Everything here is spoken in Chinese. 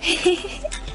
嘿嘿嘿